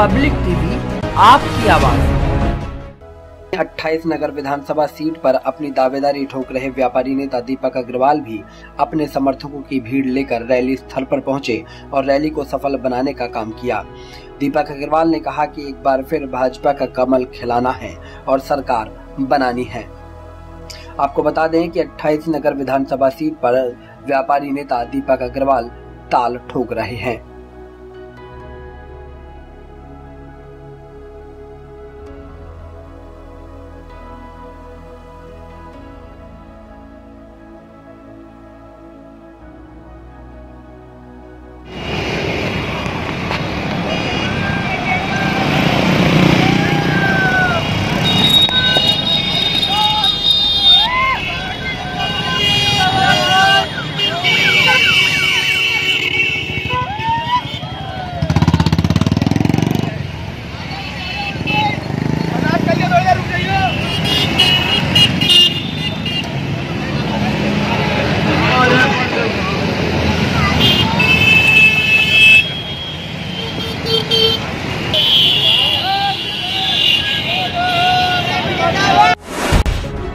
Public TV, आपकी आवाज़। 28 नगर विधानसभा seat पर अपनी दावेदारी ठोक रहे व्यापारी नेता दीपक अग्रवाल भी अपने समर्थकों की भीड़ लेकर रैली स्थल पर पहुँचे और रैली को सफल बनाने का काम किया। दीपक अग्रवाल ने कहा कि एक बार फिर भाजपा का कमल खिलाना है और सरकार बनानी है। आपको बता दें कि 28 नगर विधानसभा सीट पर व्यापारी नेता दीपक अग्रवाल ताल ठोक रहे हैं।